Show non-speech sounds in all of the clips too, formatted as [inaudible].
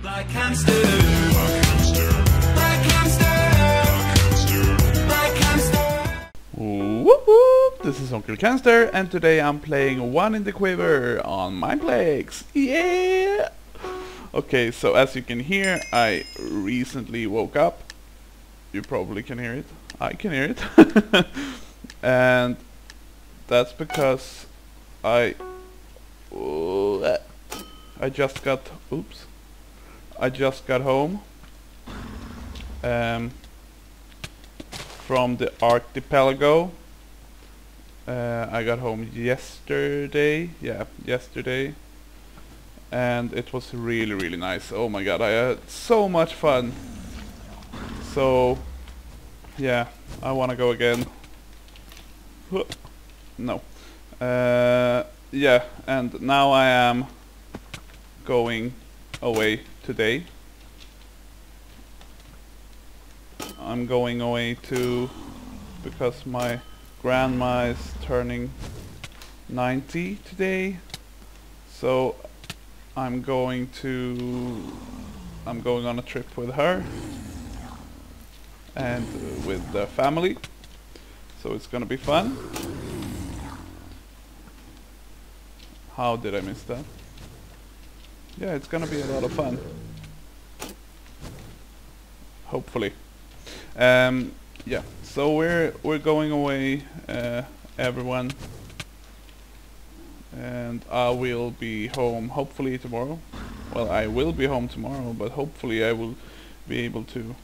Black hamster. Black hamster. Black hamster. Whoop whoop! This is Uncle Kenster and today I'm playing One in the Quiver on Mineplex. Yeah! Okay, so as you can hear, I recently woke up. You probably can hear it. I can hear it. [laughs] and that's because I... I just got... Oops. I just got home. Um, from the archipelago. Uh, I got home yesterday. Yeah, yesterday. And it was really, really nice. Oh my god, I had so much fun. So, yeah, I wanna go again. No. Uh, yeah, and now I am going away today. I'm going away to because my grandma is turning 90 today. So I'm going to I'm going on a trip with her and with the family. So it's gonna be fun. How did I miss that? Yeah, it's gonna be a lot of fun. Hopefully. Um, yeah, so we're we're going away, uh, everyone, and I will be home hopefully tomorrow. Well, I will be home tomorrow, but hopefully I will be able to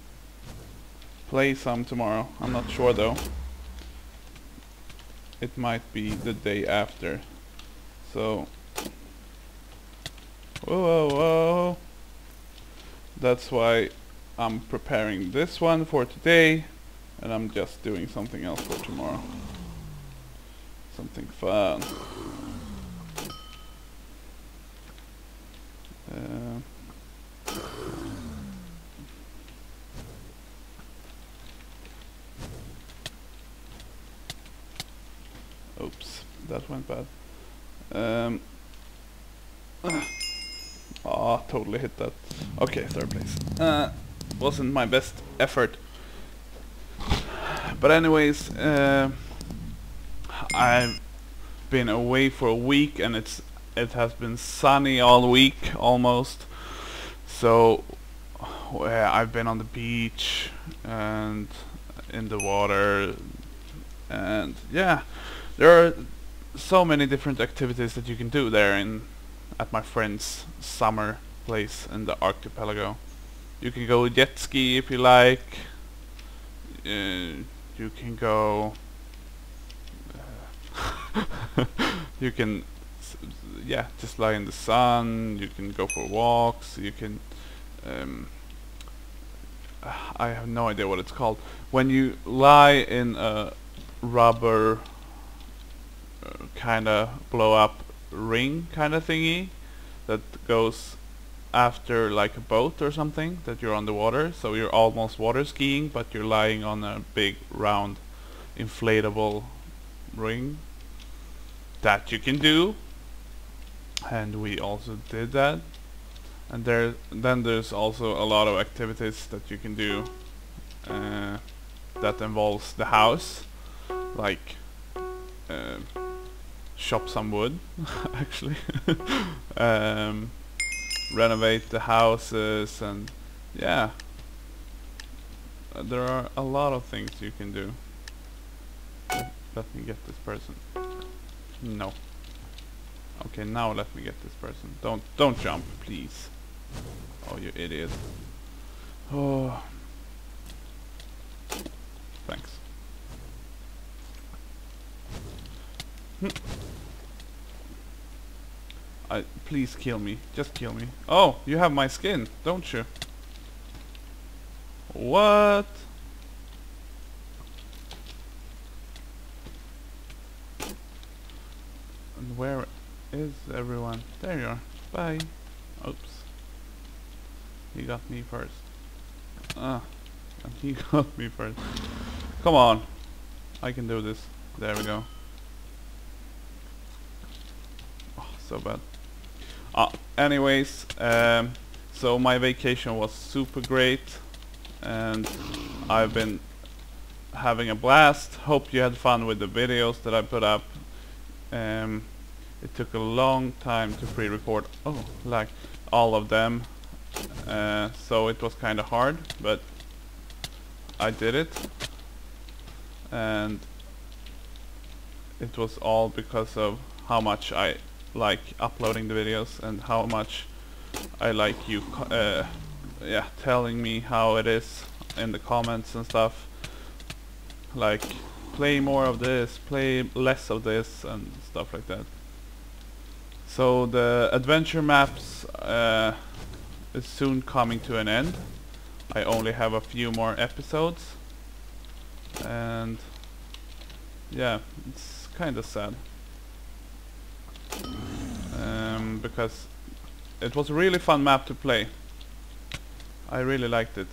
play some tomorrow. I'm not sure though. It might be the day after. So Whoa, whoa, whoa. That's why I'm preparing this one for today and I'm just doing something else for tomorrow. Something fun. Uh, oops, that went bad. Um, Oh, totally hit that. Okay, third place. Uh, wasn't my best effort. But anyways, uh, I've been away for a week and it's it has been sunny all week almost. So I've been on the beach and in the water and yeah, there are so many different activities that you can do there in at my friend's summer place in the archipelago. You can go jet ski if you like. Uh, you can go. Uh, [laughs] you can, yeah, just lie in the sun. You can go for walks. You can. Um, I have no idea what it's called. When you lie in a rubber uh, kind of blow up ring kind of thingy that goes after like a boat or something that you're on the water. So you're almost water skiing but you're lying on a big round inflatable ring that you can do. And we also did that. And there then there's also a lot of activities that you can do uh, that involves the house. Like uh, chop some wood [laughs] actually. [laughs] Um, renovate the houses and yeah. Uh, there are a lot of things you can do. Let me get this person. No. Okay now let me get this person. Don't don't jump please. Oh you idiot. Oh. Thanks. Hm. I, please kill me. Just kill me. Oh, you have my skin, don't you? What? And where is everyone? There you are. Bye. Oops. He got me first. Ah. [laughs] He got me first. Come on. I can do this. There we go. Oh, so bad. Anyways, um, So my vacation was super great, and I've been having a blast. Hope you had fun with the videos that I put up. Um, it took a long time to pre-record. Oh, like all of them. Uh, so it was kind of hard, but I did it, and it was all because of how much I like uploading the videos and how much I like you, uh, yeah, telling me how it is in the comments and stuff. Like, play more of this, play less of this, and stuff like that. So the adventure maps uh, is soon coming to an end. I only have a few more episodes, and yeah, it's kind of sad um, because it was a really fun map to play. I really liked it.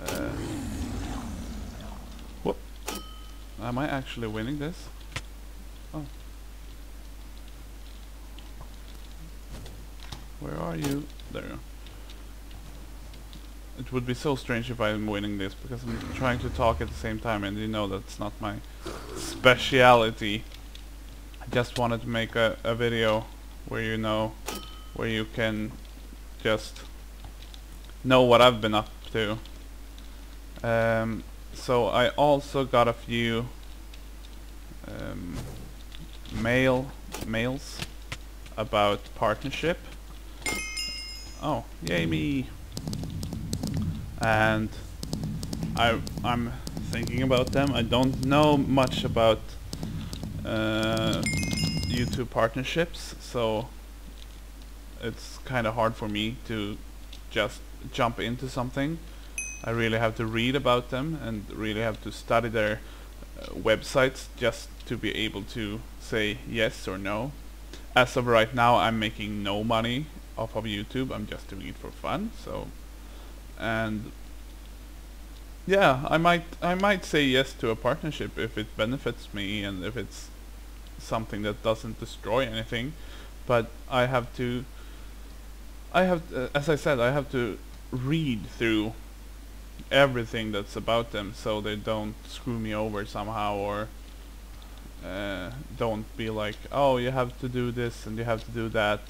Uh, whoop! Am I actually winning this? Oh. Where are you? There. you. It would be so strange if I'm winning this because I'm trying to talk at the same time and you know that's not my speciality. I just wanted to make a, a video where you know where you can just know what I've been up to. Um, so I also got a few um, mail mails about partnership. Oh, yay me! And I I'm thinking about them. I don't know much about uh, YouTube partnerships, so it's kind of hard for me to just jump into something. I really have to read about them and really have to study their uh, websites just to be able to say yes or no. As of right now, I'm making no money off of YouTube. I'm just doing it for fun. So, and yeah, I might I might say yes to a partnership if it benefits me and if it's something that doesn't destroy anything. But I have to. I have, uh, as I said, I have to read through everything that's about them so they don't screw me over somehow or uh, don't be like, oh, you have to do this and you have to do that.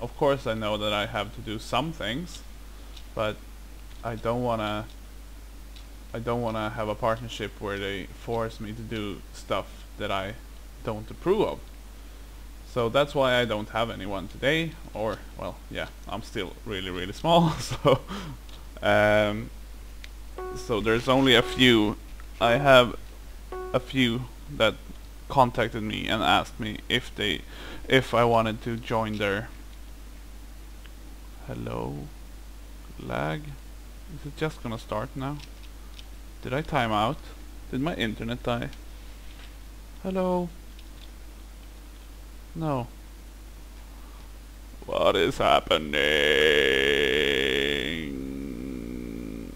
Of course I know that I have to do some things, but I don't wanna I don't wanna have a partnership where they force me to do stuff that I don't approve of. So that's why I don't have anyone today, or well, yeah, I'm still really really small, [laughs] so um, so there's only a few. I have a few that contacted me and asked me if they if I wanted to join their hello lag? Is it just gonna start now? Did I time out? Did my internet die? Hello no what is happening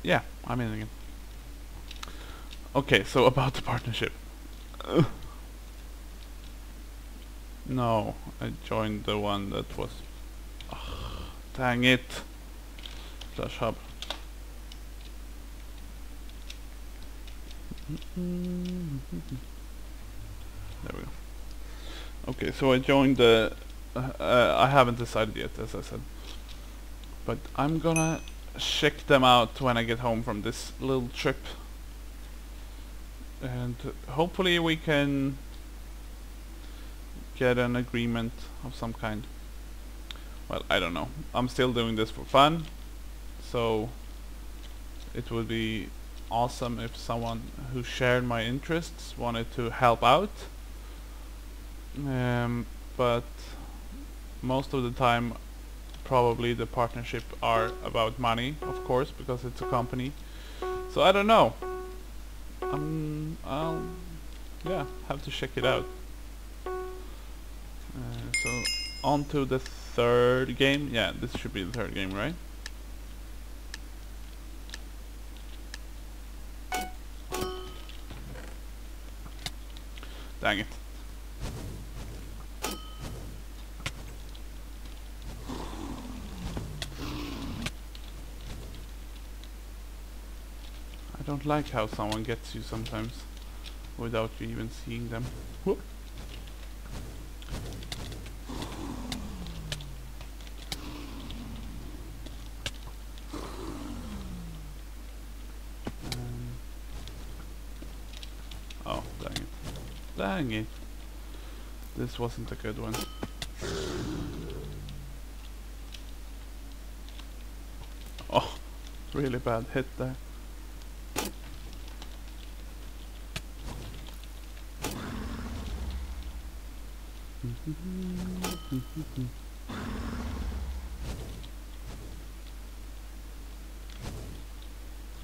yeah I'm in again okay so about the partnership. No, I joined the one that was... Ugh, dang it! Flash hub. Mm-hmm. There we go. Okay, so I joined the... Uh, uh, I haven't decided yet, as I said. But I'm gonna check them out when I get home from this little trip. And hopefully we can get an agreement of some kind. Well, I don't know. I'm still doing this for fun, so it would be awesome if someone who shared my interests wanted to help out. Um, but most of the time, probably the partnership are about money, of course, because it's a company. So I don't know. Um, I'll yeah have to check it out. Uh, so on to the third game. Yeah, this should be the third game, right? Dang it. Don't like how someone gets you sometimes without you even seeing them. Whoop. Um, oh, dang it. Dang it. This wasn't a good one. Oh, really bad hit there.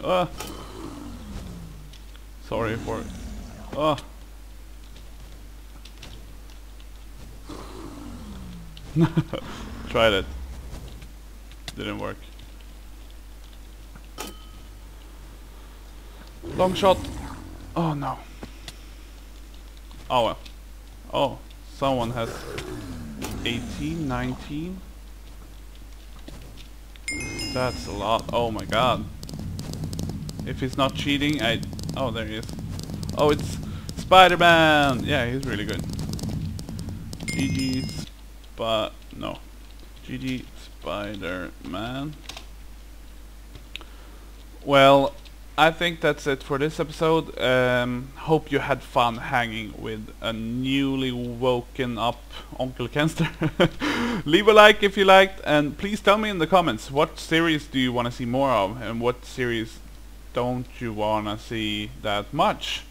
Ah. Sorry for it. Ah. [laughs] Tried it. Didn't work. Long shot. Oh no. Oh well. Oh, someone has 18, 19. That's a lot. Oh my god. If he's not cheating, I... Oh, there he is. Oh, it's Spider-Man! Yeah, he's really good. GG Sp... No. GG Spider-Man. Well, I think that's it for this episode. Um, hope you had fun hanging with a newly woken up Uncle Kenster. [laughs] Leave a like if you liked, and please tell me in the comments what series do you want to see more of, and what series don't you want to see that much.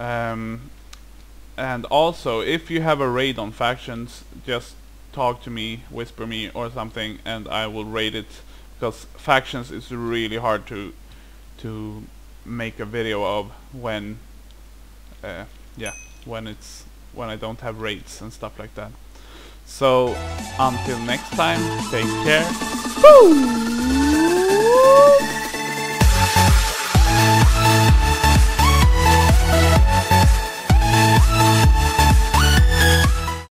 Um, and also, if you have a raid on factions, just talk to me, whisper me or something, and I will raid it. Because factions is really hard to to make a video of when uh, yeah when it's when I don't have raids and stuff like that. So until next time, take care. Woo!